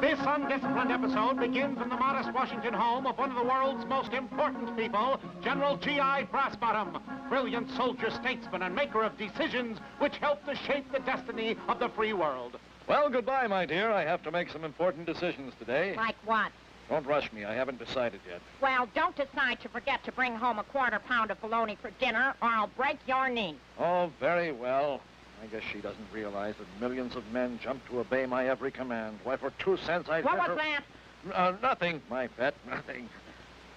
This undisciplined episode begins in the modest Washington home of one of the world's most important people, General G.I. Brassbottom, brilliant soldier, statesman, and maker of decisions which help to shape the destiny of the free world. Well, goodbye, my dear. I have to make some important decisions today. Like what? Don't rush me. I haven't decided yet. Well, don't decide to forget to bring home a quarter pound of bologna for dinner, or I'll break your knee. Oh, very well. I guess she doesn't realize that millions of men jump to obey my every command. Why, for two cents, I'd What let was her- that? Uh, nothing, my pet, nothing.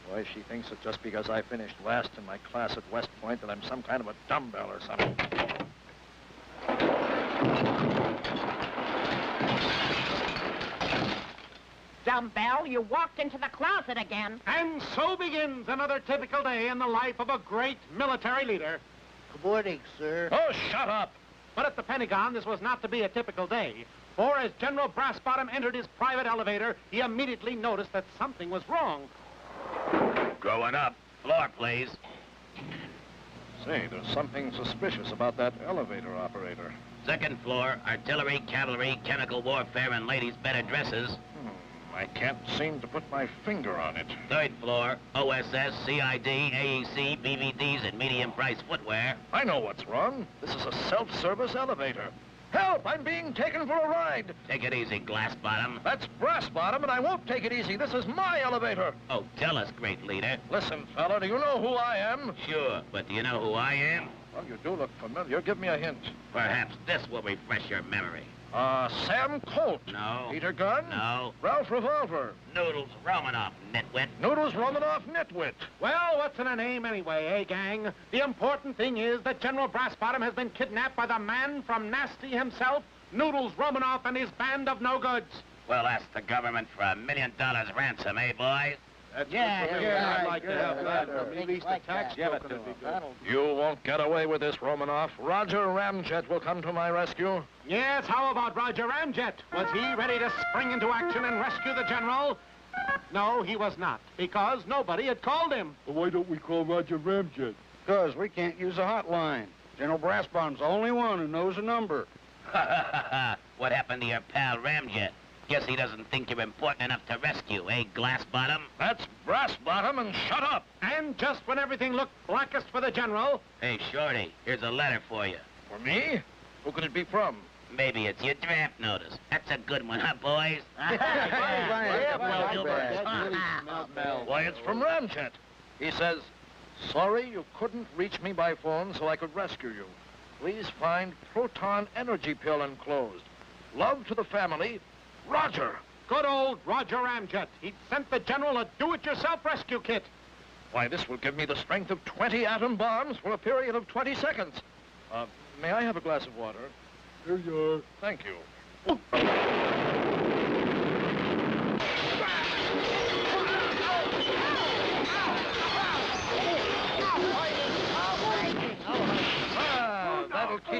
Boy, she thinks that just because I finished last in my class at West Point that I'm some kind of a dumbbell or something. Dumbbell, you walked into the closet again. And so begins another typical day in the life of a great military leader. Good morning, sir. Oh, shut up! But at the Pentagon, this was not to be a typical day. For as General Brassbottom entered his private elevator, he immediately noticed that something was wrong. Going up. Floor, please. Say, there's something suspicious about that elevator operator. Second floor, artillery, cavalry, chemical warfare, and ladies' better dresses. Hmm, I can't seem to put my finger on it. Third floor, OSS, CID, AEC, BVDs, and medium-price footwear. I know what's wrong. This is a self-service elevator. Help! I'm being taken for a ride. Take it easy, glass bottom. That's brass bottom, and I won't take it easy. This is my elevator. Oh, tell us, great leader. Listen, fella, do you know who I am? Sure, but do you know who I am? Well, you do look familiar. You give me a hint. Perhaps this will refresh your memory. Uh, Sam Colt. No. Peter Gunn? No. Ralph Revolver. Noodles Romanoff, nitwit. Noodles Romanoff Nitwit. Well, what's in a name anyway, eh, gang? The important thing is that General Brassbottom has been kidnapped by the man from Nasty himself, Noodles Romanoff and his band of no-goods. We'll ask the government for a million dollars ransom, eh, boys? That's Yeah, good for me. yeah, I'd right, like to good, have that. good. At least the Like tax that. token would be good. You won't get away with this, Romanoff. Roger Ramjet will come to my rescue. Yes, how about Roger Ramjet? Was he ready to spring into action and rescue the general? No, he was not, because nobody had called him. Well, why don't we call Roger Ramjet? Because we can't use a hotline. General Brassbottom's the only one who knows a number. what happened to your pal Ramjet? Guess he doesn't think you're important enough to rescue, eh, glass bottom? That's brass bottom, and shut up. And just when everything looked blackest for the general, Hey, Shorty, here's a letter for you. For me? Who could it be from? Maybe it's your draft notice. That's a good one, huh, boys? Yeah, well, Gilbert. Why, it's from Ramjet. He says, sorry you couldn't reach me by phone so I could rescue you. Please find proton energy pill enclosed. Love to the family, Roger. good old Roger Ramjet. He'd sent the general a do-it-yourself rescue kit. Why, this will give me the strength of 20 atom bombs for a period of 20 seconds. Uh, may I have a glass of water? Here you are. Thank you.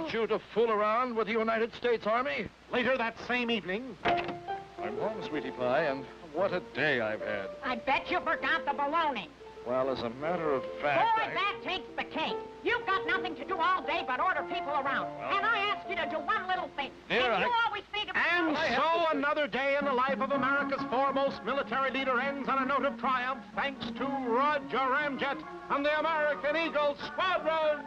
that'll you to fool around with the United States Army. Later that same evening, I'm home, sweetie pie, and what a day I've had. I bet you forgot the bologna. Well, as a matter of Boy, fact, I... that takes the cake. You've got nothing to do all day but order people around. and I ask you to do one little thing. Dear, and you always think of... And so another day in the life of America's foremost military leader ends on a note of triumph thanks to Roger Ramjet and the American Eagle Squadron.